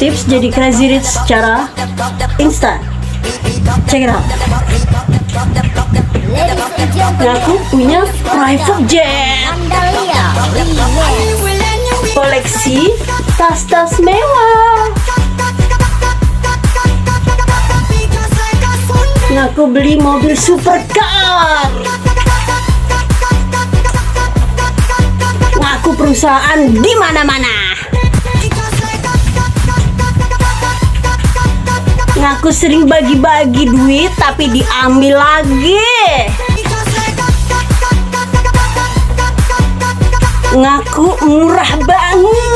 Tips jadi crazy rich secara instan. Check it out. Ngaku punya private jet. Koleksi tas-tas mewah. Ngaku beli mobil supercar. Ngaku perusahaan di mana-mana. Ngaku sering bagi-bagi duit tapi diambil lagi. Ngaku murah banget.